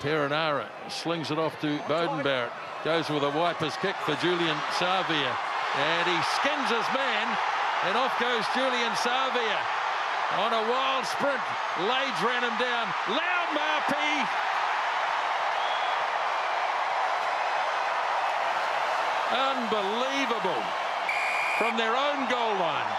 Perenara slings it off to Beauden Barrett. Goes with a wiper's kick for Julian Savea, And he skins his man. And off goes Julian Savea On a wild sprint. Lage ran him down. Laumape. Unbelievable. From their own goal line.